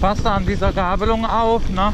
passt an dieser Gabelung auf, ne?